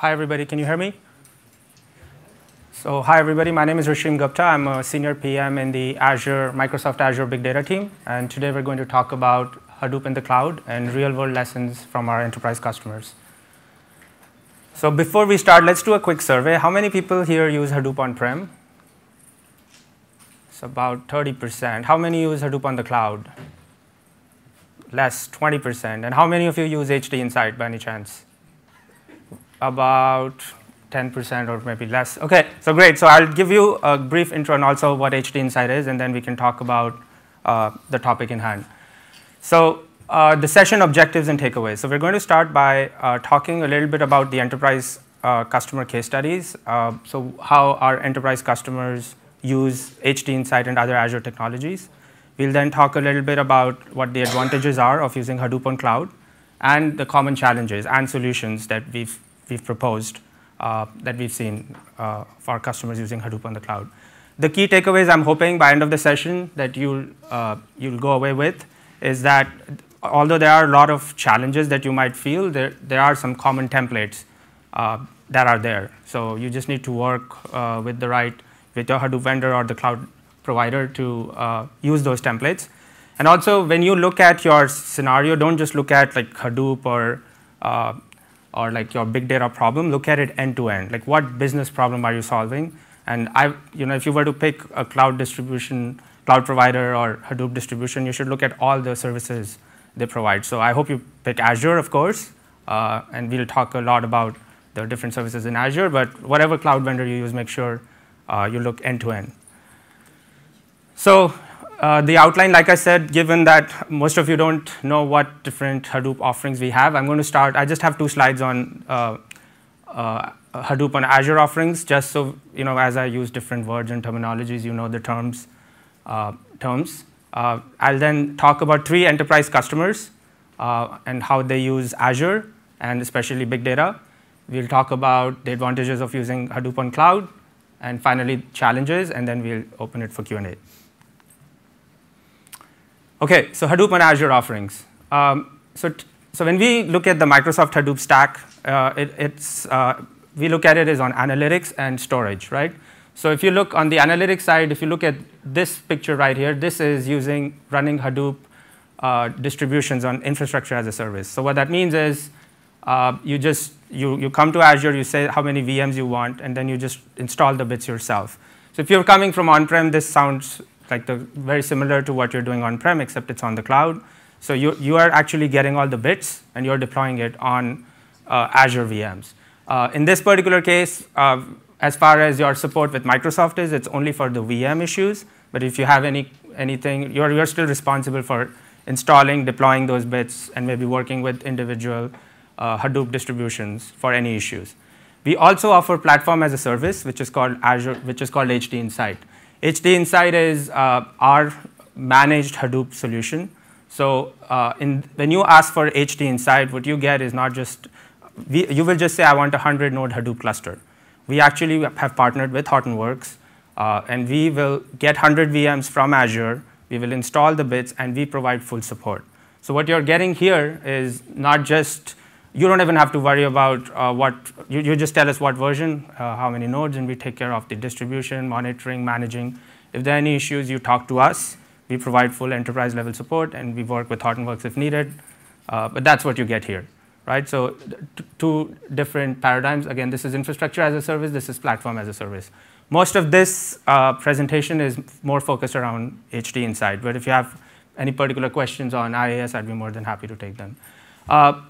Hi, everybody. Can you hear me? So, hi, everybody. My name is Rashim Gupta. I'm a senior PM in the Azure, Microsoft Azure Big Data team. And today we're going to talk about Hadoop in the cloud and real world lessons from our enterprise customers. So, before we start, let's do a quick survey. How many people here use Hadoop on prem? It's about 30%. How many use Hadoop on the cloud? Less, 20%. And how many of you use HD Insight by any chance? About 10% or maybe less. Okay, so great. So I'll give you a brief intro and also what HD Insight is, and then we can talk about uh, the topic in hand. So uh, the session objectives and takeaways. So we're going to start by uh, talking a little bit about the enterprise uh, customer case studies. Uh, so how our enterprise customers use HD Insight and other Azure technologies. We'll then talk a little bit about what the advantages are of using Hadoop on cloud and the common challenges and solutions that we've we've proposed uh, that we've seen uh, for customers using Hadoop on the cloud. The key takeaways I'm hoping by end of the session that you'll, uh, you'll go away with is that although there are a lot of challenges that you might feel, there, there are some common templates uh, that are there. So you just need to work uh, with the right, with your Hadoop vendor or the cloud provider to uh, use those templates. And also, when you look at your scenario, don't just look at like Hadoop or or like your big data problem, look at it end to end. Like what business problem are you solving? And I, you know, if you were to pick a cloud distribution, cloud provider or Hadoop distribution, you should look at all the services they provide. So I hope you pick Azure, of course, uh, and we'll talk a lot about the different services in Azure. But whatever cloud vendor you use, make sure uh, you look end to end. So uh, the outline, like I said, given that most of you don't know what different Hadoop offerings we have, I'm going to start. I just have two slides on uh, uh, Hadoop on Azure offerings, just so you know, as I use different words and terminologies, you know the terms. Uh, terms. Uh, I'll then talk about three enterprise customers and how they use Azure and especially big data. We'll talk about the advantages of using Hadoop on cloud, and finally challenges, and then we'll open it for Q&A. Okay, so Hadoop and Azure offerings. Um, so, so when we look at the Microsoft Hadoop stack, uh, it, it's, uh, we look at it as on analytics and storage, right? So if you look on the analytics side, if you look at this picture right here, this is using running Hadoop uh, distributions on infrastructure as a service. So what that means is uh, you just you, you come to Azure, you say how many VMs you want, and then you just install the bits yourself. So if you're coming from on-prem, this sounds like the very similar to what you're doing on-prem, except it's on the cloud. So you, you are actually getting all the bits and you're deploying it on uh, Azure VMs. Uh, in this particular case, uh, as far as your support with Microsoft is, it's only for the VM issues. But if you have any anything, you're, you're still responsible for installing, deploying those bits, and maybe working with individual uh, Hadoop distributions for any issues. We also offer platform as a service, which is called Azure, which is called HD Insight. HD Insight is uh, our managed Hadoop solution. So uh, in, when you ask for HD Insight, what you get is not just, we, you will just say, I want a 100 node Hadoop cluster. We actually have partnered with Hortonworks, uh, and we will get 100 VMs from Azure, we will install the bits, and we provide full support. So what you're getting here is not just you don't even have to worry about uh, what, you, you, just tell us what version, uh, how many nodes, and we take care of the distribution, monitoring, managing. If there are any issues, you talk to us. We provide full enterprise level support, and we work with Hortonworks if needed. Uh, but that's what you get here, right? So two different paradigms. Again, this is infrastructure as a service, this is platform as a service. Most of this uh, presentation is more focused around HD Insight, but if you have any particular questions on IaaS, I'd be more than happy to take them. Uh,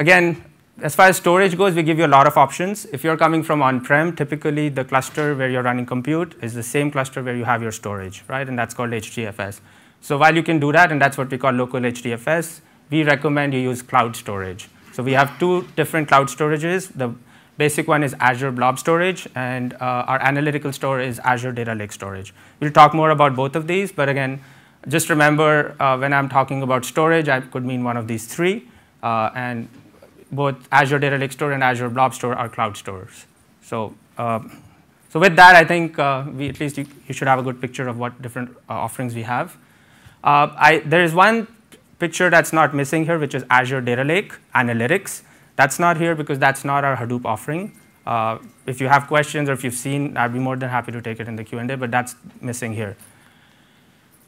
Again, as far as storage goes, we give you a lot of options. If you're coming from on-prem, typically the cluster where you're running compute is the same cluster where you have your storage, right? And that's called HDFS. So while you can do that, and that's what we call local HDFS, we recommend you use cloud storage. So we have two different cloud storages. The basic one is Azure Blob Storage, and uh, our analytical store is Azure Data Lake Storage. We'll talk more about both of these, but again, just remember uh, when I'm talking about storage, I could mean one of these three. Uh, and both Azure Data Lake Store and Azure Blob Store are cloud stores. So, uh, so with that, I think uh, we at least you, you, should have a good picture of what different uh, offerings we have. Uh, I, there is one picture that's not missing here, which is Azure Data Lake Analytics. That's not here because that's not our Hadoop offering. Uh, if you have questions or if you've seen, I'd be more than happy to take it in the Q&A, but that's missing here.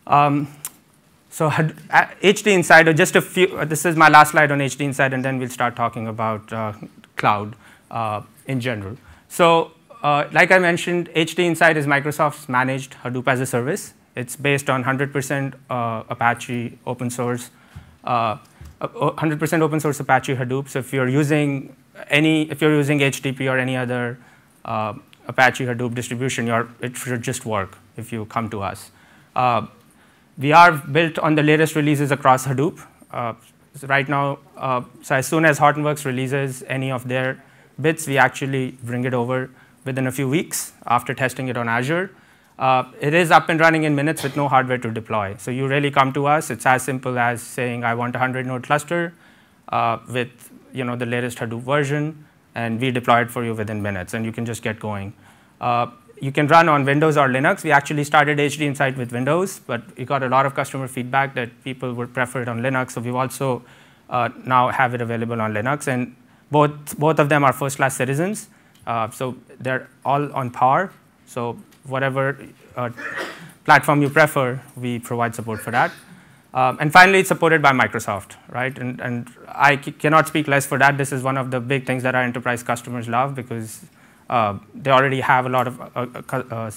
Um, so HD Insight, just a few, uh, this is my last slide on HD Insight, and then we'll start talking about uh, cloud uh, in general. So uh, like I mentioned, HD Insight is Microsoft's managed Hadoop as a service. It's based on 100% uh, Apache open source, 100% open source Apache Hadoop. So if you're using any, if you're using HDP or any other Apache Hadoop distribution, it should just work if you come to us. We are built on the latest releases across Hadoop. Uh, so right now, uh, so as soon as Hortonworks releases any of their bits, we actually bring it over within a few weeks after testing it on Azure. Uh, it is up and running in minutes with no hardware to deploy. So you really come to us. It's as simple as saying, I want a 100 node cluster uh, with you know, the latest Hadoop version, and we deploy it for you within minutes, and you can just get going. You can run on Windows or Linux. We actually started HD Insight with Windows, but we got a lot of customer feedback that people would prefer it on Linux. So we also uh, now have it available on Linux, and both both of them are first-class citizens. Uh, so they're all on par. So whatever uh, platform you prefer, we provide support for that. Um, and finally, it's supported by Microsoft, right? And, and I cannot speak less for that. This is one of the big things that our enterprise customers love because uh, they already have a lot of uh, uh, uh,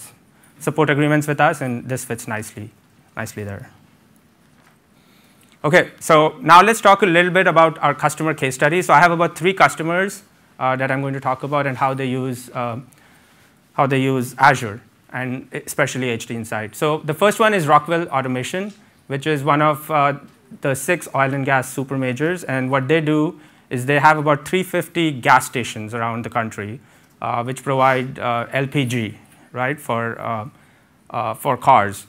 support agreements with us, and this fits nicely, nicely there. Okay, so now let's talk a little bit about our customer case study. So I have about three customers uh, that I'm going to talk about and how they use uh, how they use Azure and especially HD Insight. So the first one is Rockwell Automation, which is one of the six oil and gas super majors. And what they do is they have about 350 gas stations around the country which provide uh, LPG, right, for, uh, for cars.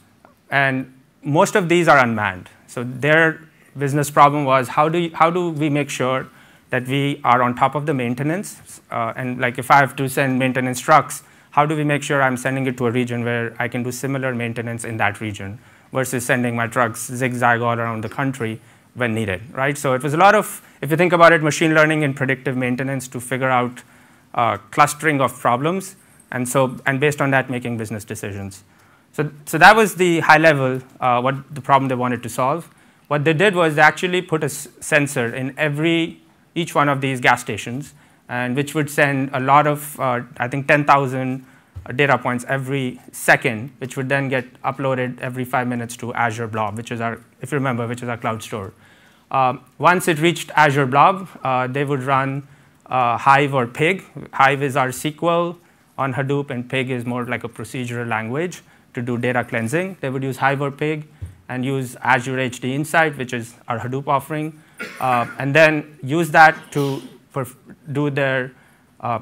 And most of these are unmanned. So their business problem was how do, you, how do we make sure that we are on top of the maintenance? and like if I have to send maintenance trucks, how do we make sure I'm sending it to a region where I can do similar maintenance in that region versus sending my trucks zigzag all around the country when needed, right? So it was a lot of, if you think about it, machine learning and predictive maintenance to figure out uh, clustering of problems, and so and based on that, making business decisions. So, so that was the high level uh, what the problem they wanted to solve. What they did was they actually put a sensor in every each one of these gas stations, and which would send a lot of uh, I think 10,000 data points every second, which would then get uploaded every five minutes to Azure Blob, which is our, if you remember, which is our cloud store. Um, once it reached Azure Blob, uh, they would run uh, Hive or Pig. Hive is our SQL on Hadoop, and Pig is more like a procedural language to do data cleansing. They would use Hive or Pig and use Azure HD Insight, which is our Hadoop offering, uh, and then use that to do their uh,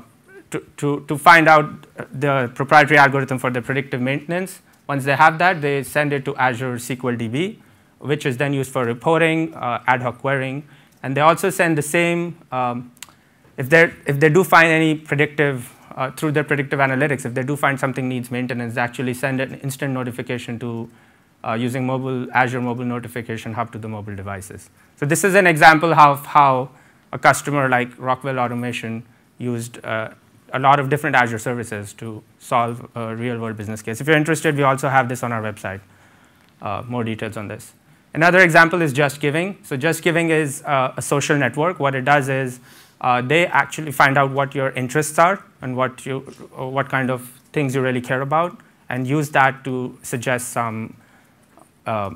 to, to, to find out the proprietary algorithm for the predictive maintenance. Once they have that, they send it to Azure SQL DB, which is then used for reporting, uh, ad hoc querying, and they also send the same um, if, if they do find any predictive, uh, through their predictive analytics, if they do find something needs maintenance, they actually send an instant notification to uh, using mobile Azure Mobile Notification Hub to the mobile devices. So this is an example of how a customer like Rockwell Automation used uh, a lot of different Azure services to solve a real-world business case. If you're interested, we also have this on our website, uh, more details on this. Another example is Just Giving. So Just Giving is uh, a social network. What it does is uh, they actually find out what your interests are and what, you, what kind of things you really care about, and use that to suggest some, uh,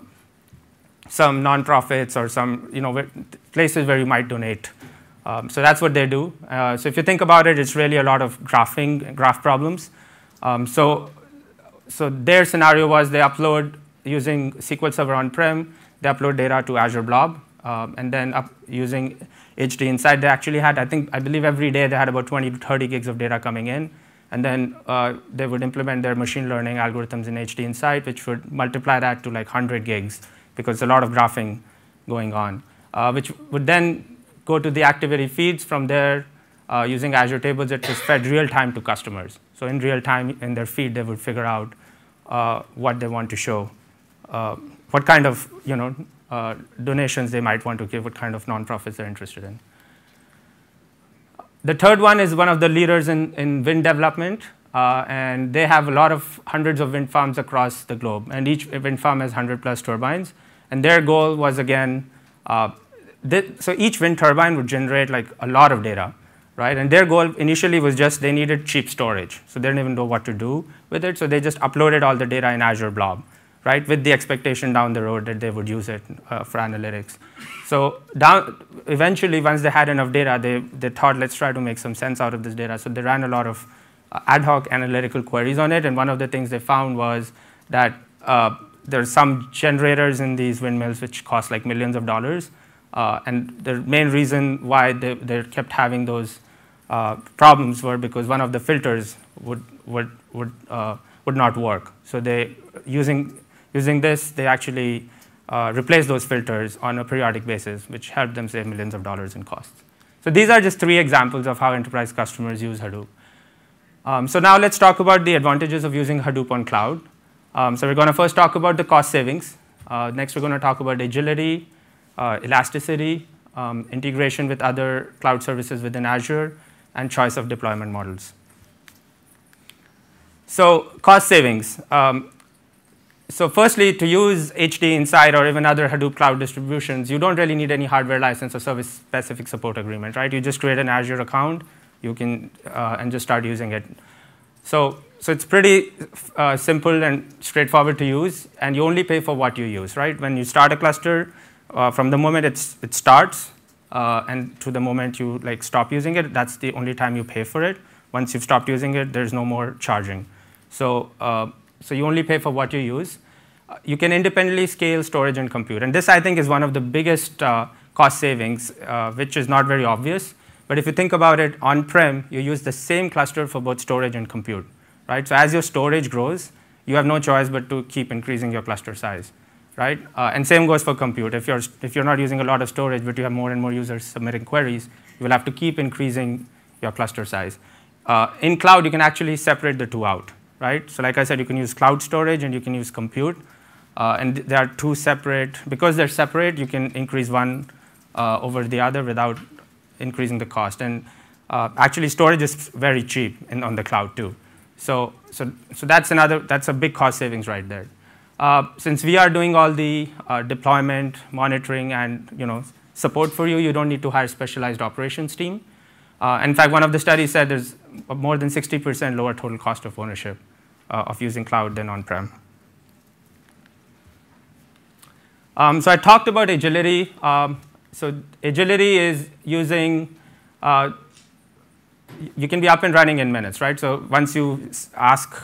some nonprofits or some you know, places where you might donate. Um, so that's what they do. Uh, so if you think about it, it's really a lot of graphing, graph problems. Um, so, so their scenario was they upload using SQL Server on-prem, they upload data to Azure Blob, um, and then using HD Insight, they actually had, I think, I believe every day they had about 20 to 30 gigs of data coming in. And then uh, they would implement their machine learning algorithms in HD Insight, which would multiply that to like 100 gigs because a lot of graphing going on, uh, which would then go to the activity feeds from there uh, using Azure Tables. It was fed real time to customers. So in real time in their feed, they would figure out uh, what they want to show, uh, what kind of you know uh, donations they might want to give, what kind of nonprofits they're interested in. the third one is one of the leaders in, in wind development, uh, and they have a lot of hundreds of wind farms across the globe, and each wind farm has 100 plus turbines. And their goal was again, uh, so each wind turbine would generate like a lot of data, right? And their goal initially was just they needed cheap storage, so they didn't even know what to do with it, so they just uploaded all the data in Azure Blob, right? With the expectation down the road that they would use it uh, for analytics. So down, eventually, once they had enough data, they, they thought, let's try to make some sense out of this data. So they ran a lot of uh, ad hoc analytical queries on it, and one of the things they found was that uh, are some generators in these windmills which cost like millions of dollars. Uh, and the main reason why they, they kept having those uh, problems were because one of the filters would, would, would, uh, would not work. So they, using, using this, they actually uh, replaced those filters on a periodic basis, which helped them save millions of dollars in costs. So these are just three examples of how enterprise customers use Hadoop. Um, so now let's talk about the advantages of using Hadoop on cloud. Um, so we're going to first talk about the cost savings. Uh, next, we're going to talk about agility, uh, elasticity, um, integration with other cloud services within Azure, and choice of deployment models. So cost savings. Um, so firstly, to use HD Insight or even other Hadoop cloud distributions, you don't really need any hardware license or service-specific support agreement, right? You just create an Azure account, you can, uh, and just start using it. So so it's pretty uh, simple and straightforward to use, and you only pay for what you use, right? When you start a cluster, uh, from the moment it's, it starts uh, and to the moment you like stop using it, that's the only time you pay for it. Once you've stopped using it, there's no more charging. So, uh, so you only pay for what you use. Uh, you can independently scale storage and compute, and this I think is one of the biggest uh, cost savings, which is not very obvious. But if you think about it, on-prem, you use the same cluster for both storage and compute right? So as your storage grows, you have no choice but to keep increasing your cluster size, right? Uh, and same goes for compute. If you're, if you're not using a lot of storage, but you have more and more users submitting queries, you will have to keep increasing your cluster size. Uh, in cloud, you can actually separate the two out, right? So like I said, you can use cloud storage and you can use compute. Uh, and they are two separate, because they're separate, you can increase one uh, over the other without increasing the cost. And uh, actually, storage is very cheap in, on the cloud too. So, so, so that's another, that's a big cost savings right there. Uh, since we are doing all the uh, deployment, monitoring, and you know, support for you, you don't need to hire specialized operations team. Uh, in fact, one of the studies said there's more than 60% lower total cost of ownership uh, of using cloud than on-prem. Um, so I talked about agility. Um, so agility is using uh, you can be up and running in minutes, right? So once you ask,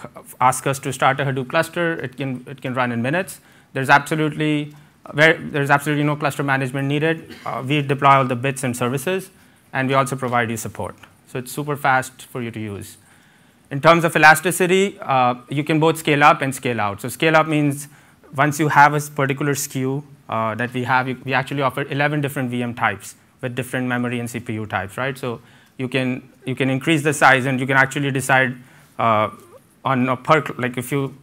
ask us to start a Hadoop cluster, it can, it can run in minutes. There's absolutely, where, there's absolutely no cluster management needed. Uh, we deploy all the bits and services, and we also provide you support. So it's super fast for you to use. In terms of elasticity, uh, you can both scale up and scale out. So scale up means once you have a particular SKU uh, that we have, we actually offer 11 different VM types with different memory and CPU types, right? So you can, you can increase the size and you can actually decide uh, on a per, like if you,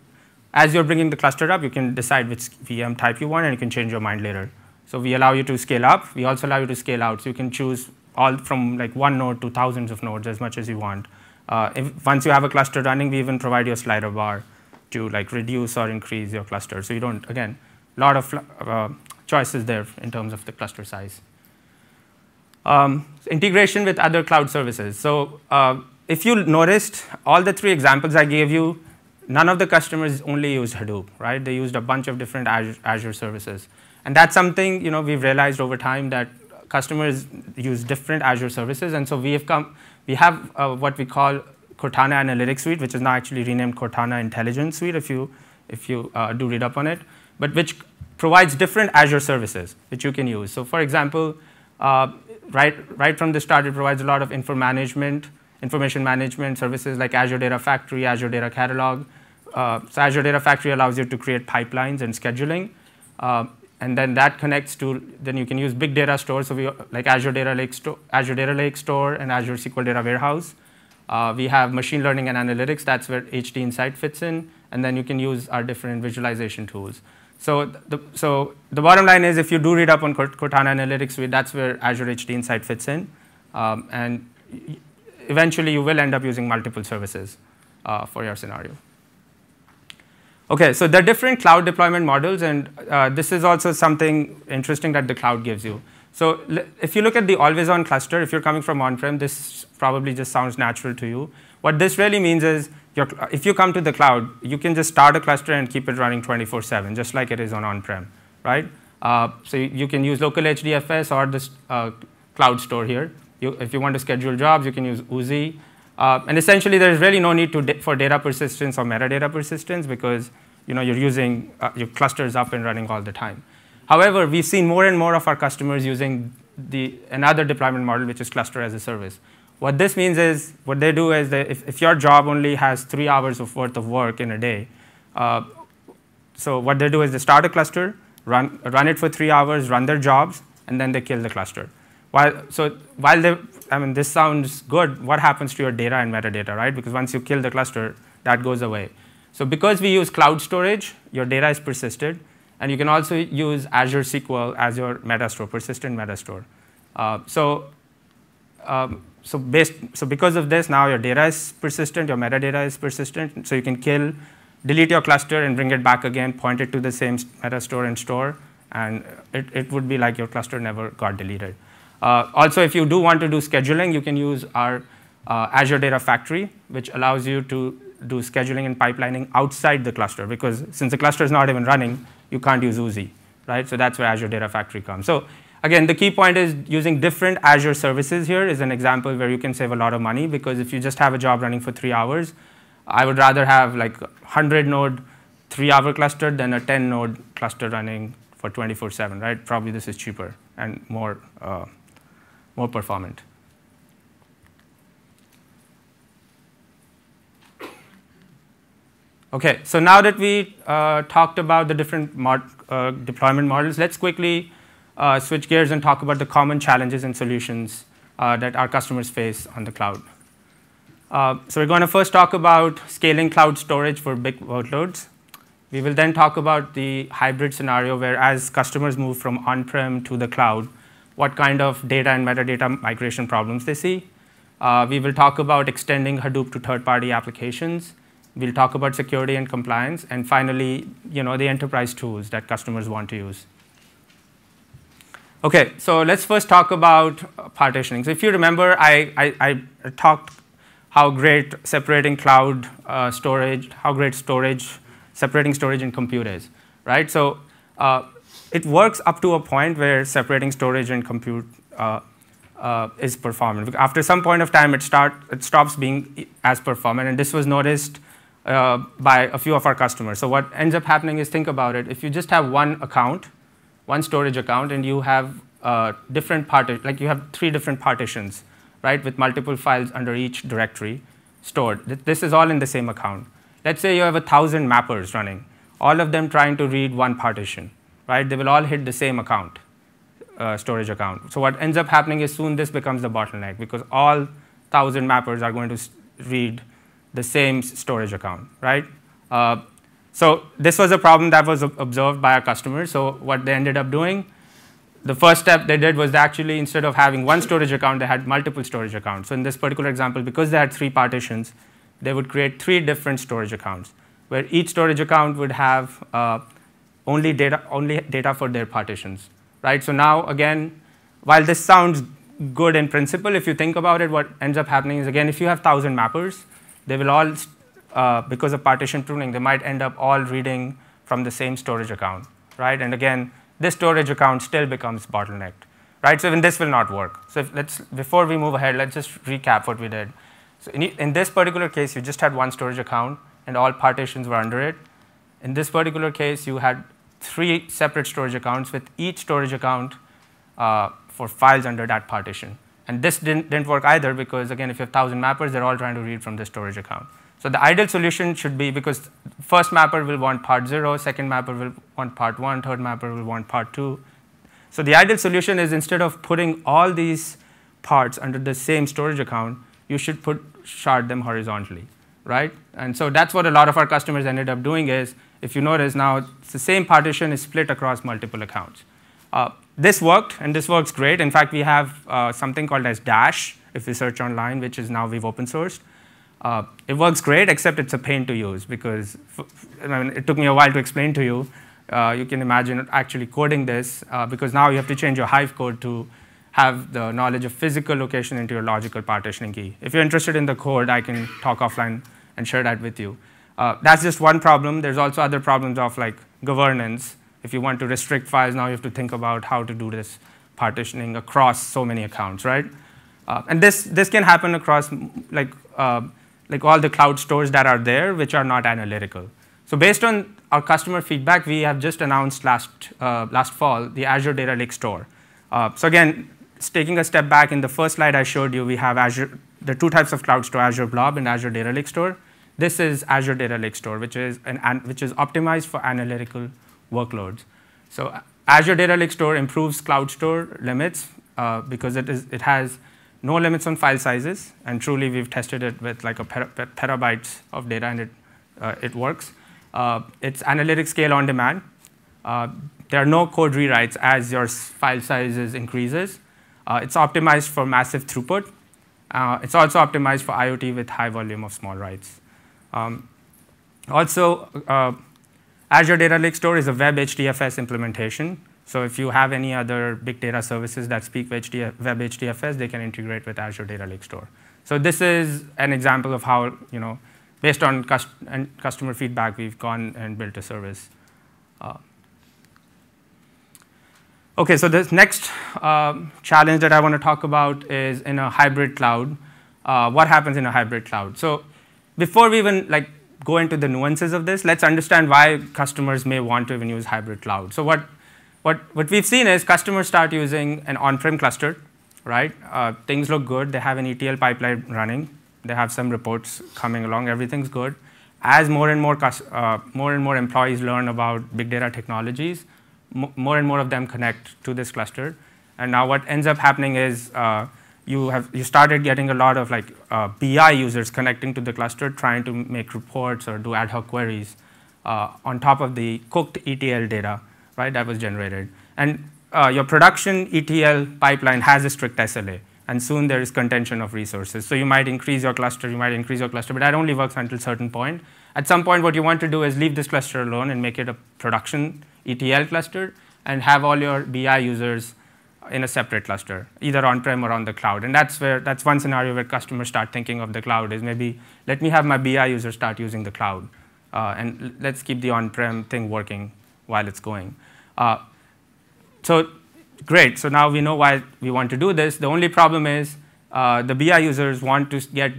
as you're bringing the cluster up, you can decide which VM type you want and you can change your mind later. So we allow you to scale up. We also allow you to scale out. So you can choose all from like one node to thousands of nodes as much as you want. Uh, if, once you have a cluster running, we even provide you a slider bar to like reduce or increase your cluster. So you don't, again, a lot of uh, choices there in terms of the cluster size. Um, integration with other cloud services. So uh, if you noticed, all the three examples I gave you, none of the customers only used Hadoop, right? They used a bunch of different Azure, Azure services. And that's something you know, we've realized over time that customers use different Azure services. And so we have, come, we have uh, what we call Cortana Analytics Suite, which is now actually renamed Cortana Intelligence Suite if you, if you uh, do read up on it, but which provides different Azure services which you can use. So for example, uh, right, right from the start, it provides a lot of info management, information management services like Azure Data Factory, Azure Data Catalog. Uh, so Azure Data Factory allows you to create pipelines and scheduling. Uh, and then that connects to, then you can use big data stores, so we, like Azure Data Lake, Azure Data Lake Store and Azure SQL Data Warehouse. Uh, we have machine learning and analytics, that's where HD Insight fits in, and then you can use our different visualization tools. So the, so the bottom line is if you do read up on Cortana Analytics that's where Azure HD Insight fits in. Um, and eventually you will end up using multiple services uh, for your scenario. Okay, so there are different cloud deployment models, and uh, this is also something interesting that the cloud gives you. So if you look at the always-on cluster, if you're coming from on-prem, this probably just sounds natural to you. What this really means is, if you come to the cloud, you can just start a cluster and keep it running 24/7, just like it is on on-prem, right? Uh, so you can use local HDFS or this uh, cloud store here. You, if you want to schedule jobs, you can use Oozie. Uh, and essentially, there's really no need da for data persistence or metadata persistence because you know, you're using uh, your clusters up and running all the time. However, we've seen more and more of our customers using the, another deployment model, which is cluster as a service. What this means is, what they do is if, if your job only has three hours of worth of work in a day, uh, so what they do is they start a cluster, run, run it for three hours, run their jobs, and then they kill the cluster. While, so while they, I mean, this sounds good, what happens to your data and metadata, right? Because once you kill the cluster, that goes away. So because we use cloud storage, your data is persisted, and you can also use Azure SQL as your metastore, persistent metastore. Uh, so, um, so, based, so because of this, now your data is persistent, your metadata is persistent, so you can kill, delete your cluster and bring it back again, point it to the same metastore and store, and it, it would be like your cluster never got deleted. Uh, also, if you do want to do scheduling, you can use our uh, Azure Data Factory, which allows you to do scheduling and pipelining outside the cluster, because since the cluster is not even running, you can't use Oozie, right? So that's where Azure Data Factory comes. So again, the key point is using different Azure services here is an example where you can save a lot of money, because if you just have a job running for three hours, I would rather have like 100 node, three hour cluster than a 10 node cluster running for 24 7, right? Probably this is cheaper and more, uh, more performant. Okay, so now that we uh, talked about the different mod, uh, deployment models, let's quickly uh, switch gears and talk about the common challenges and solutions uh, that our customers face on the cloud. Uh, so we're going to first talk about scaling cloud storage for big workloads. We will then talk about the hybrid scenario where as customers move from on-prem to the cloud, what kind of data and metadata migration problems they see. Uh, we will talk about extending Hadoop to third-party applications. We'll talk about security and compliance. And finally, you know, the enterprise tools that customers want to use. Okay, so let's first talk about partitioning. So if you remember, I, I, I talked how great separating cloud uh, storage, how great storage separating storage and compute is, right? So uh, it works up to a point where separating storage and compute uh, uh, is performant. After some point of time, it, start, it stops being as performant, and this was noticed uh, by a few of our customers. So what ends up happening is, think about it, if you just have one account, one storage account, and you have uh, different partitions, like you have three different partitions, right, with multiple files under each directory stored. This is all in the same account. Let's say you have a thousand mappers running, all of them trying to read one partition, right? They will all hit the same account, uh, storage account. So what ends up happening is soon this becomes the bottleneck because all thousand mappers are going to read the same storage account, right? Uh, so this was a problem that was observed by our customers. So what they ended up doing, the first step they did was actually, instead of having one storage account, they had multiple storage accounts. So in this particular example, because they had three partitions, they would create three different storage accounts, where each storage account would have uh, only data, only data for their partitions, right? So now again, while this sounds good in principle, if you think about it, what ends up happening is again, if you have thousand mappers, they will all, uh, because of partition pruning, they might end up all reading from the same storage account, right? And again, this storage account still becomes bottlenecked, right? So even this will not work. So let's, before we move ahead, let's just recap what we did. So in, in this particular case, you just had one storage account and all partitions were under it. In this particular case, you had three separate storage accounts with each storage account uh, for files under that partition. And this didn't, didn't work either because, again, if you have 1,000 mappers, they're all trying to read from the storage account. So the ideal solution should be because first mapper will want part 0, second mapper will want part 1, third mapper will want part 2. So the ideal solution is instead of putting all these parts under the same storage account, you should put shard them horizontally, right? And so that's what a lot of our customers ended up doing is, if you notice now, the same partition is split across multiple accounts. Uh, this worked, and this works great. In fact, we have uh, something called as Dash, if you search online, which is now we've open sourced. Uh, it works great, except it's a pain to use because I mean, it took me a while to explain to you. Uh, you can imagine actually coding this uh, because now you have to change your Hive code to have the knowledge of physical location into your logical partitioning key. If you're interested in the code, I can talk offline and share that with you. Uh, that's just one problem. There's also other problems of like governance. If you want to restrict files, now you have to think about how to do this partitioning across so many accounts, right? Uh, and this, this can happen across like, uh, like all the cloud stores that are there, which are not analytical. So based on our customer feedback, we have just announced last, uh, last fall the Azure Data Lake Store. Uh, so again, taking a step back, in the first slide I showed you, we have Azure, the two types of cloud store, Azure Blob and Azure Data Lake Store. This is Azure Data Lake Store, which is, an, which is optimized for analytical workloads. So Azure Data Lake Store improves Cloud Store limits uh, because it, is, it has no limits on file sizes, and truly we've tested it with like a petabytes of data, and it, uh, it works. Uh, it's analytic scale on demand. Uh, there are no code rewrites as your file sizes increases. Uh, it's optimized for massive throughput. Uh, it's also optimized for IoT with high volume of small writes. Um, also, uh, Azure Data Lake Store is a web HDFS implementation. So if you have any other big data services that speak web HDFS, they can integrate with Azure Data Lake Store. So this is an example of how, you know, based on cust customer feedback, we've gone and built a service. Uh, okay, so this next uh, challenge that I want to talk about is in a hybrid cloud. Uh, what happens in a hybrid cloud? So before we even like go into the nuances of this, let's understand why customers may want to even use hybrid cloud. So what what, what we've seen is customers start using an on-prem cluster, right? Uh, things look good. They have an ETL pipeline running. They have some reports coming along. Everything's good. As more and more, uh, more and more employees learn about big data technologies, more and more of them connect to this cluster. And now what ends up happening is uh, you have you started getting a lot of like uh, BI users connecting to the cluster, trying to make reports or do ad hoc queries uh, on top of the cooked ETL data right, that was generated. And uh, your production ETL pipeline has a strict SLA, and soon there is contention of resources. So you might increase your cluster, you might increase your cluster, but that only works until a certain point. At some point, what you want to do is leave this cluster alone and make it a production ETL cluster and have all your BI users in a separate cluster, either on-prem or on the cloud. And that's where that's one scenario where customers start thinking of the cloud is maybe let me have my BI users start using the cloud, uh, and let's keep the on-prem thing working while it's going. Uh, so great, so now we know why we want to do this. The only problem is uh, the BI users want to get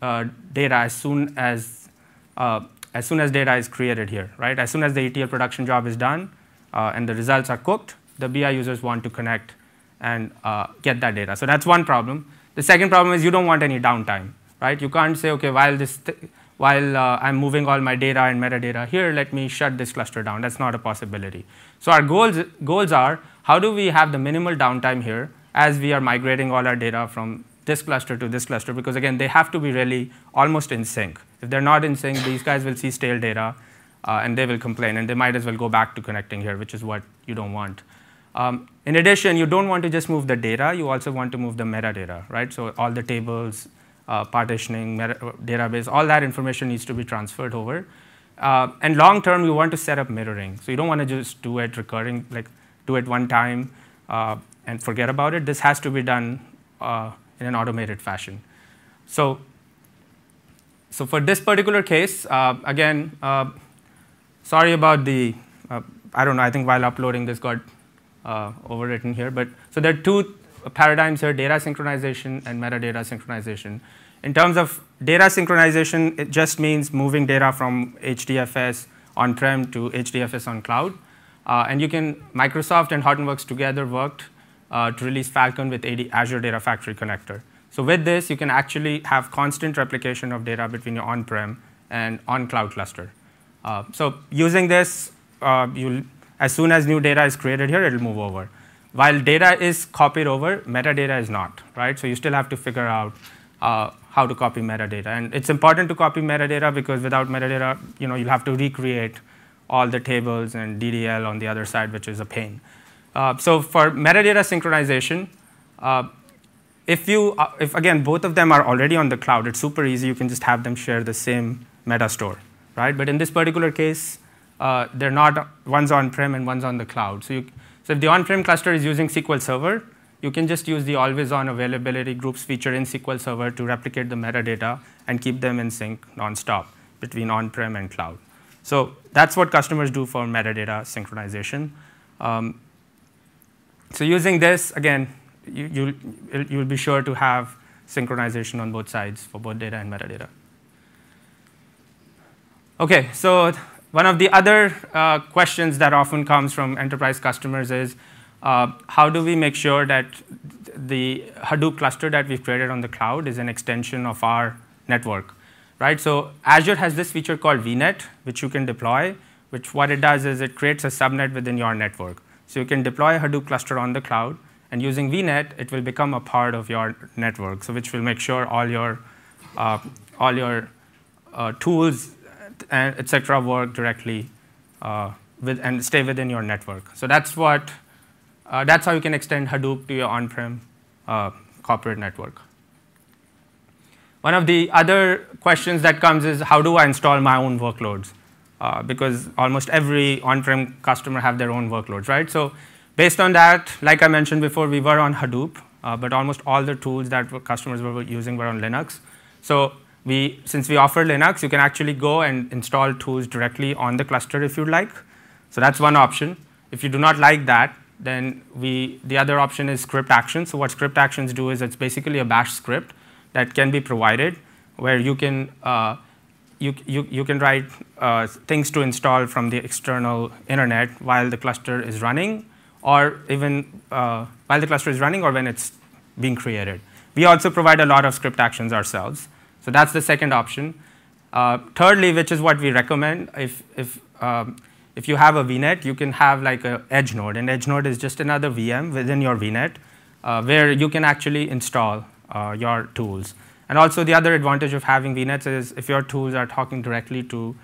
uh, data as soon as, uh, as soon as data is created here, right? As soon as the ETL production job is done uh, and the results are cooked, the BI users want to connect and uh, get that data. So that's one problem. The second problem is you don't want any downtime, right? You can't say, okay, while this while uh, I'm moving all my data and metadata here, let me shut this cluster down. That's not a possibility. So our goals, goals are, how do we have the minimal downtime here as we are migrating all our data from this cluster to this cluster, because again, they have to be really almost in sync. If they're not in sync, these guys will see stale data uh, and they will complain, and they might as well go back to connecting here, which is what you don't want. Um, in addition, you don't want to just move the data, you also want to move the metadata, right? So all the tables, uh, partitioning, database, all that information needs to be transferred over. Uh, and long term, you want to set up mirroring. So you don't want to just do it recurring, like do it one time uh, and forget about it. This has to be done uh, in an automated fashion. So, so for this particular case, uh, again, uh, sorry about the, I don't know, I think while uploading this got overwritten here, but so there are two paradigms here, data synchronization and metadata synchronization. In terms of data synchronization, it just means moving data from HDFS on-prem to HDFS on cloud. Uh, and you can, Microsoft and Hortonworks together worked uh, to release Falcon with AD, Azure Data Factory connector. So with this, you can actually have constant replication of data between your on-prem and on-cloud cluster. Uh, so using this, uh, you'll, as soon as new data is created here, it'll move over. While data is copied over, metadata is not, right? So you still have to figure out uh, how to copy metadata. And it's important to copy metadata because without metadata, you know, you'll have to recreate all the tables and DDL on the other side, which is a pain. Uh, so for metadata synchronization, uh, if you, uh, if again, both of them are already on the cloud, it's super easy. You can just have them share the same meta store, right? But in this particular case, uh, they're not, one's on-prem and one's on the cloud. So, you, so if the on-prem cluster is using SQL Server, you can just use the always-on availability groups feature in SQL Server to replicate the metadata and keep them in sync nonstop between on-prem and cloud. So that's what customers do for metadata synchronization. Um, so using this, again, you, you'll, you'll be sure to have synchronization on both sides for both data and metadata. Okay, so one of the other uh, questions that often comes from enterprise customers is, uh, how do we make sure that the Hadoop cluster that we've created on the cloud is an extension of our network, right? So Azure has this feature called VNet, which you can deploy, which what it does is it creates a subnet within your network. So you can deploy a Hadoop cluster on the cloud, and using VNet, it will become a part of your network, so which will make sure all your, uh, all your uh, tools etc. work directly uh, with and stay within your network. So that's what uh, that's how you can extend Hadoop to your on-prem uh, corporate network. One of the other questions that comes is how do I install my own workloads? Uh, because almost every on-prem customer have their own workloads, right? So based on that, like I mentioned before, we were on Hadoop, uh, but almost all the tools that customers were using were on Linux. So we, since we offer Linux, you can actually go and install tools directly on the cluster if you'd like. So that's one option. If you do not like that, then we, the other option is script actions. So what script actions do is it's basically a bash script that can be provided where you can, uh, you, you, you can write uh, things to install from the external internet while the cluster is running or even uh, while the cluster is running or when it's being created. We also provide a lot of script actions ourselves. So that's the second option. Uh, thirdly, which is what we recommend, if, if, um, if you have a VNet, you can have like an edge node. And edge node is just another VM within your VNet uh, where you can actually install uh, your tools. And also the other advantage of having VNets is if your tools are talking directly to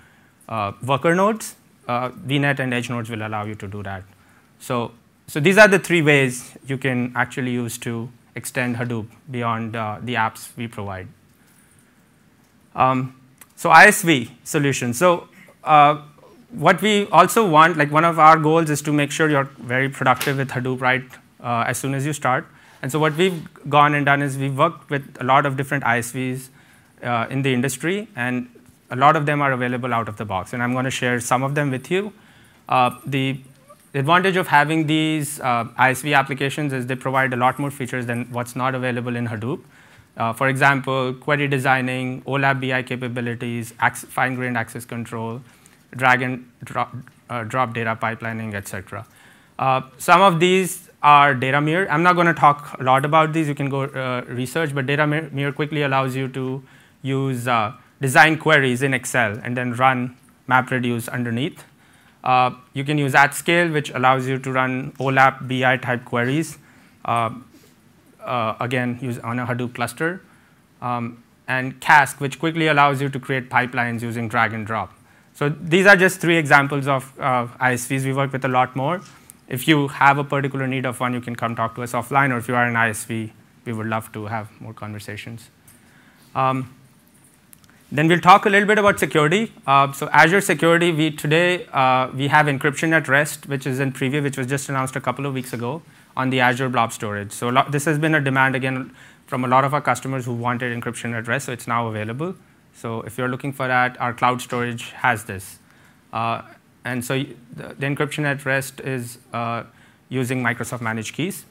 uh, worker nodes, uh, VNet and edge nodes will allow you to do that. So, so these are the three ways you can actually use to extend Hadoop beyond uh, the apps we provide. Um, so ISV solution. So uh, what we also want, like one of our goals is to make sure you're very productive with Hadoop right uh, as soon as you start. And so what we've gone and done is we've worked with a lot of different ISVs uh, in the industry, and a lot of them are available out of the box. And I'm going to share some of them with you. Uh, the advantage of having these uh, ISV applications is they provide a lot more features than what's not available in Hadoop. Uh, for example, query designing, OLAP BI capabilities, fine-grained access control, drag and drop, uh, drop data pipelining, etc. Uh, some of these are Datameer. I'm not going to talk a lot about these. You can go uh, research, but Datameer quickly allows you to use uh, design queries in Excel and then run MapReduce underneath. Uh, you can use AtScale, which allows you to run OLAP BI type queries uh, again, use on a Hadoop cluster. Um, and Cask, which quickly allows you to create pipelines using drag and drop. So these are just three examples of uh, ISVs. We work with a lot more. If you have a particular need of one, you can come talk to us offline, or if you are an ISV, we would love to have more conversations. Um, then we'll talk a little bit about security. Uh, so Azure Security, we today uh, we have encryption at rest, which is in preview, which was just announced a couple of weeks ago on the Azure Blob Storage. So this has been a demand again from a lot of our customers who wanted encryption at rest, so it's now available. So if you're looking for that, our cloud storage has this. Uh, and so the, the, encryption at rest is uh, using Microsoft Managed Keys.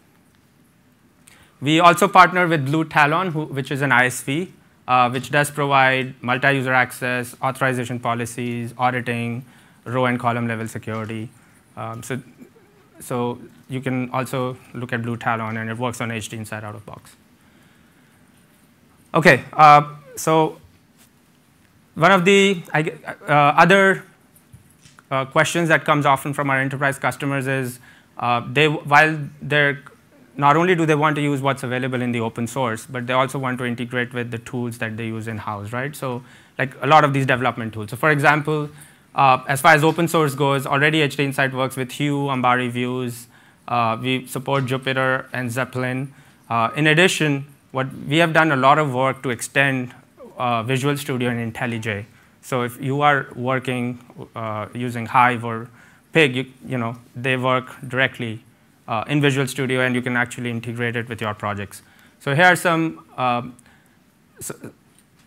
We also partner with Blue Talon, who, which is an ISV, uh, which does provide multi-user access, authorization policies, auditing, row and column level security. Um, so so you can also look at Blue Talon, and it works on HD Insight out of box. Okay, uh, so one of the uh, other uh, questions that comes often from our enterprise customers is uh, they while they're not only do they want to use what's available in the open source, but they also want to integrate with the tools that they use in house, right? So like a lot of these development tools. So for example, uh, as far as open source goes, already HD Insight works with Hue, Ambari views, Uh, we support Jupyter and Zeppelin. Uh, in addition, what we have done a lot of work to extend uh, Visual Studio and IntelliJ. So if you are working uh, using Hive or Pig, you, you, know, they work directly uh, in Visual Studio and you can actually integrate it with your projects. So here are some, so,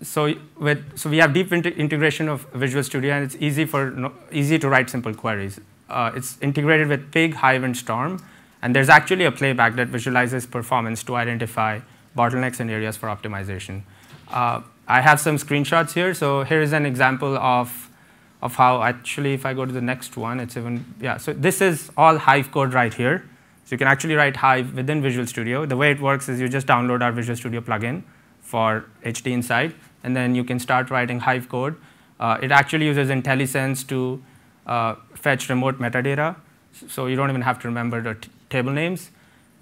so, with, so we have deep integration of Visual Studio and it's easy, for, no, easy to write simple queries. Uh, it's integrated with Pig, Hive, and Storm. And there's actually a playback that visualizes performance to identify bottlenecks and areas for optimization. Uh, I have some screenshots here. So here is an example of, of how actually, if I go to the next one, it's even, yeah. So this is all Hive code right here. So you can actually write Hive within Visual Studio. The way it works is you just download our Visual Studio plugin for HD HDInsight, and then you can start writing Hive code. Uh, it actually uses IntelliSense to uh, fetch remote metadata, so you don't even have to remember the table names.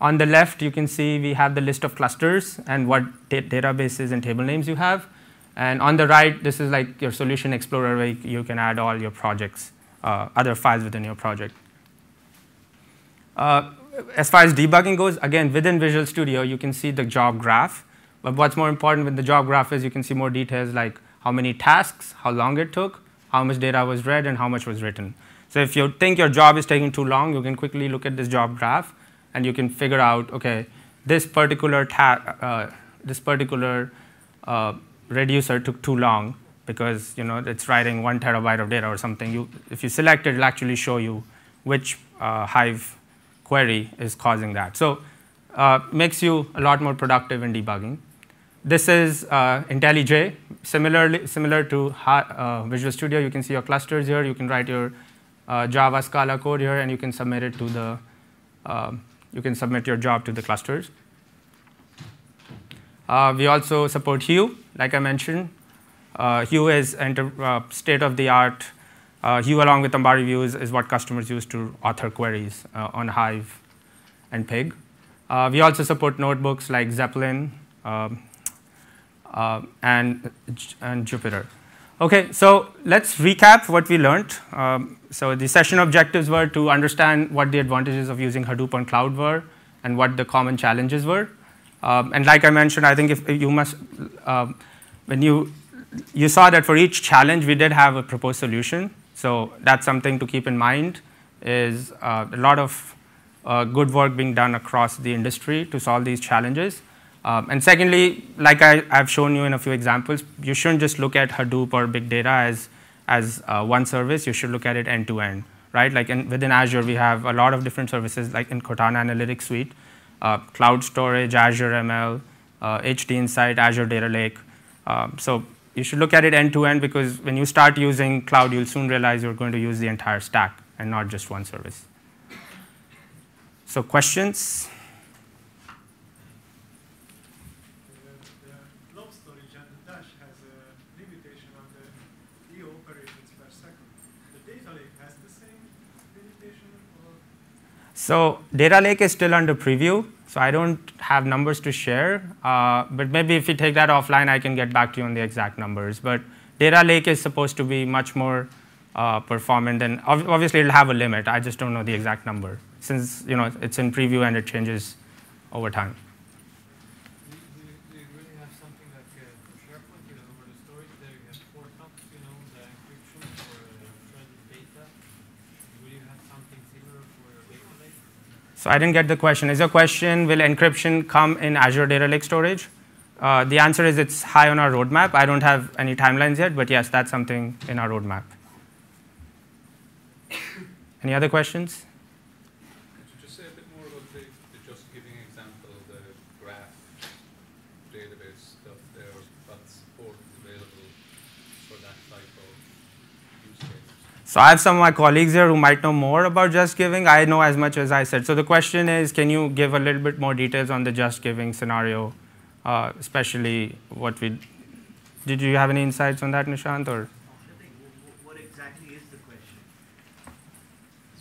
On the left, you can see we have the list of clusters and what databases and table names you have. And on the right, this is like your solution explorer where you can add all your projects, uh, other files within your project. Uh, as far as debugging goes, again, within Visual Studio, you can see the job graph. But what's more important with the job graph is you can see more details like how many tasks, how long it took, how much data was read, and how much was written. So if you think your job is taking too long, you can quickly look at this job graph, and you can figure out, okay, this particular uh, this particular uh, reducer took too long because you know it's writing one terabyte of data or something. You, if you select it, it'll actually show you which uh, Hive query is causing that. So uh, makes you a lot more productive in debugging. This is uh, IntelliJ. Similarly, similar to uh, Visual Studio, you can see your clusters here. You can write your uh, Java Scala code here, and you can submit it to the uh, you can submit your job to the clusters. Uh, we also support Hue, like I mentioned. Hue is state-of-the-art uh, Hue along with Ambari views is what customers use to author queries uh, on Hive and Pig. Uh, we also support notebooks like Zeppelin um, uh, and, and Jupyter. Okay, so let's recap what we learned. Um, so the session objectives were to understand what the advantages of using Hadoop on cloud were and what the common challenges were. Um, and like I mentioned, I think if, you must, um, when you, you saw that for each challenge, we did have a proposed solution. So that's something to keep in mind is uh, a lot of uh, good work being done across the industry to solve these challenges. Um, and secondly, like I, have shown you in a few examples, you shouldn't just look at Hadoop or big data as, as uh, one service. You should look at it end to end, right? Like in, within Azure, we have a lot of different services, like in Cortana Analytics Suite, uh, cloud storage, Azure ML, uh, Azure Data Lake. Um, so you should look at it end to end because when you start using cloud, you'll soon realize you're going to use the entire stack and not just one service. So questions? So data lake is still under preview. So I don't have numbers to share, uh, but maybe if you take that offline, I can get back to you on the exact numbers. But data lake is supposed to be much more uh, performant, and obviously it'll have a limit. I just don't know the exact number since you know it's in preview and it changes over time. So I didn't get the question. Is your question, will encryption come in Azure Data Lake Storage? Uh, the answer is it's high on our roadmap. I don't have any timelines yet, but yes, that's something in our roadmap. any other questions? So I have some of my colleagues here who might know more about JustGiving. I know as much as I said. So the question is, can you give a little bit more details on the JustGiving scenario, uh, especially what we, did you have any insights on that, Nishant, or? What exactly is the question?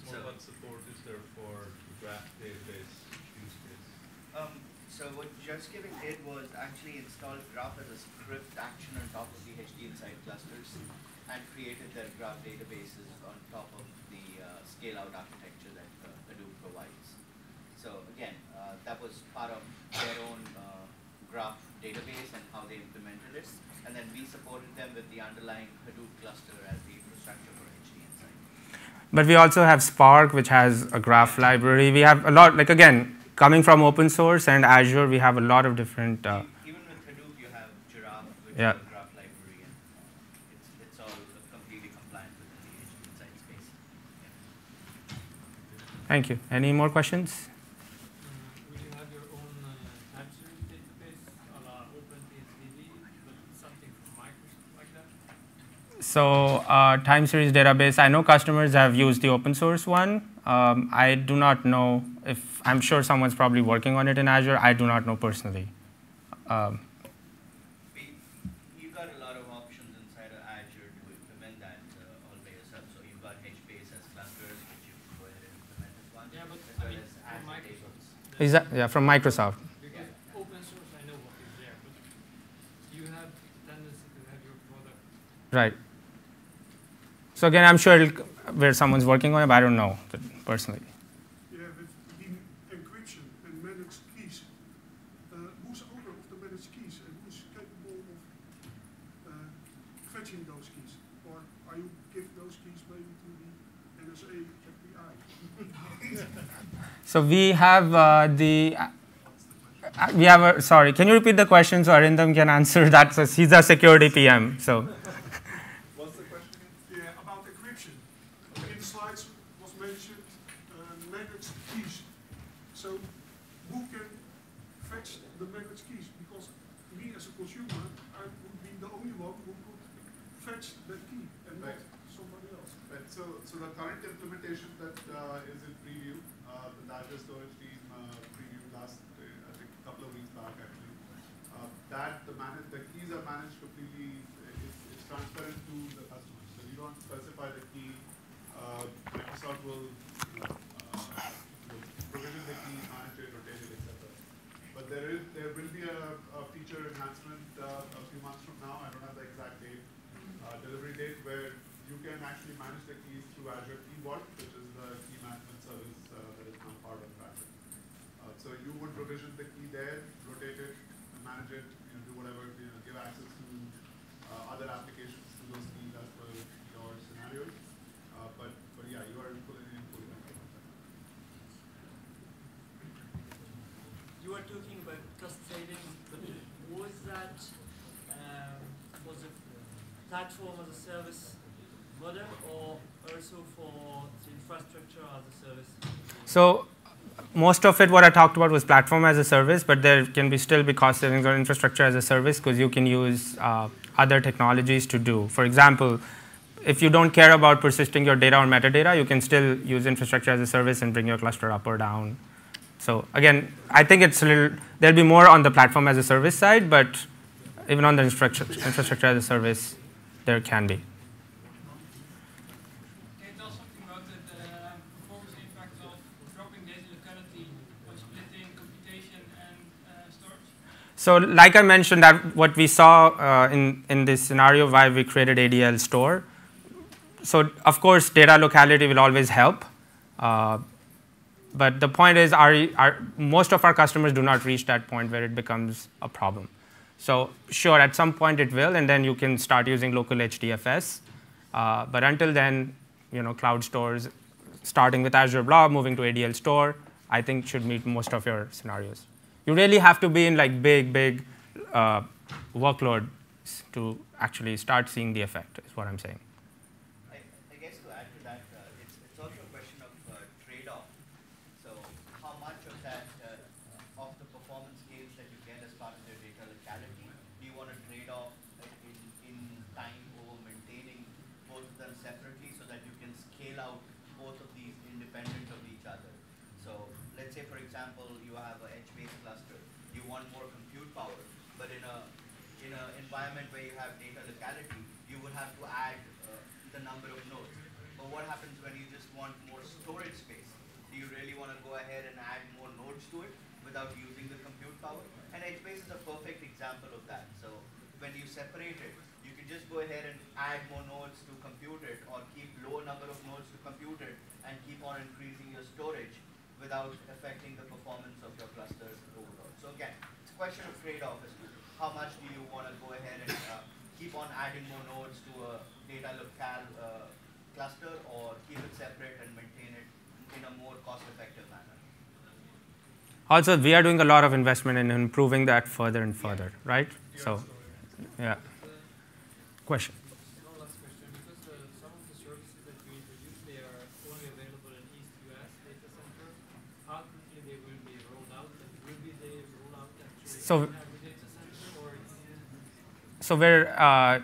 So what support is there for graph database use case? Um, so what JustGiving did was actually install graph as a script action on top of the HDInsight clusters and created their graph databases on top of the uh, scale-out architecture that uh, Hadoop provides. So again, uh, that was part of their own uh, graph database and how they implemented it. And then we supported them with the underlying Hadoop cluster as the infrastructure for. But we also have Spark, which has a graph library. We have a lot, like again, coming from open source and Azure, we have a lot of different. Uh, Even with Hadoop, you have Giraph, which Yeah. is a graph library, and uh, it's, it's all completely compliant with the HD Insight space. Thank you. Any more questions? So, uh, time series database, I know customers have used the open source one. Um, I do not know if, I'm sure someone's probably working on it in Azure. I do not know personally. Um, We, you've got a lot of options inside of Azure to implement that uh, all by yourself. So you've got HBase as clusters, which you can go ahead and implement as one, Yeah, but as I well mean, as from Azure Microsoft. tables. is that, yeah, from Microsoft. Because open source, I know what is there, but you have tendency to have your product. Right. So again, I'm sure it'll, where someone's working on it, but I don't know personally. Yeah, with the encryption and managed keys, uh, who's owner of the managed keys and who's capable of uh, fetching those keys? Or are you give those keys maybe to the NSA, FBI? So we have uh, the, uh, we have a, sorry, can you repeat the question so Arindam can answer that? So he's a security PM, so. What's the question again? Yeah, about encryption. In the slides was mentioned uh, managed keys. So who can fetch the managed keys? Because me as a consumer, I would be the only one who could fetch that key and not Right. somebody else. Right, so, so the current implementation that uh, is in preview, uh, the Azure storage team uh, previewed last, uh, I think, a couple of weeks back actually. Uh, that the manage, the keys are managed completely, uh, it's, it's transparent to the customer. So you don't specify the key. Uh, Microsoft will, you know, uh, will provision the key, manage it, rotate it, etc. But there is, there will be a, a feature enhancement uh, a few months from now. I don't have the exact date, uh, delivery date, where you can actually manage the keys through Azure Key Vault, which is the key management service uh, that is now part of. Uh, so you would provision the key there, rotate it, manage it, you know, do whatever, you know, give access to other applications to those keys as per your scenarios. Uh, but, but yeah, you are fully, fully control of that. You were talking about cost savings, but was that um, was a platform as a service model or also for the infrastructure as a service? So most of it, what I talked about was platform as a service, but there can be still be cost savings on infrastructure as a service because you can use uh, other technologies to do. For example, if you don't care about persisting your data or metadata, you can still use infrastructure as a service and bring your cluster up or down. So again, I think it's a little, there'll be more on the platform as a service side, but even on the infrastructure, infrastructure as a service, there can be. Can you tell something about the, the performance impact of dropping data locality by splitting computation and uh, storage? So like I mentioned, that what we saw uh, in, in this scenario why we created ADL store. So of course, data locality will always help. Uh, but the point is, our, our, most of our customers do not reach that point where it becomes a problem. So sure, at some point it will, and then you can start using local HDFS. Uh, but until then, you know, cloud stores, starting with Azure Blob, moving to ADL store, I think should meet most of your scenarios. You really have to be in like big, big uh, workloads to actually start seeing the effect. Is what I'm saying. I, I guess to add to that, uh, it's, it's also a question of uh, trade-off. So how much of that, uh, of the performance gains that you get as part of your data locality, do you want to trade off uh, in, in time over maintaining both of them separately so that you can scale out both of these independent of each other? So let's say, for example, you have a HBase cluster. You want more compute power, but in a in an environment where you have data locality, you would have to add uh, the number of nodes. But what happens when you just want more storage space? Do you really want to go ahead and add more nodes to it without using the compute power? And HBase is a perfect example of that. So when you separate it, you can just go ahead and add more nodes to compute it or keep lower number of nodes to compute it and keep on increasing your storage without affecting the performance of your clusters overall. So again, it's a question of trade-off as to how much do you want to go ahead and uh, keep on adding more nodes to a data locale uh, cluster or keep it separate and maintain it in a more cost-effective manner. Also, we are doing a lot of investment in improving that further and further, right? So, yeah. Question. One last uh, some of the services that you introduced, they are only available in East US data center. How quickly they will be rolled out, and will be they roll out actually So- in every data center, or it's So we're uh,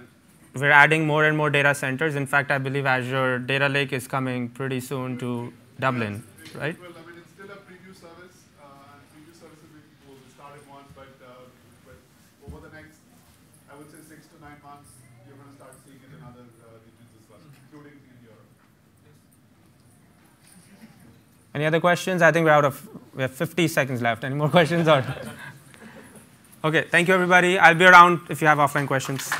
we're adding more and more data centers. In fact, I believe Azure Data Lake is coming pretty soon to Dublin, Yes, it- right? Well, I mean, it's still a preview service, uh, and preview services we will start in one, but, uh, but over the next, I would say six to nine months, you're gonna start seeing it in other uh, regions as well, including in Europe. Any other questions? I think we're out of we have 50 seconds left. Any more questions? Or okay, thank you everybody. I'll be around if you have offline questions.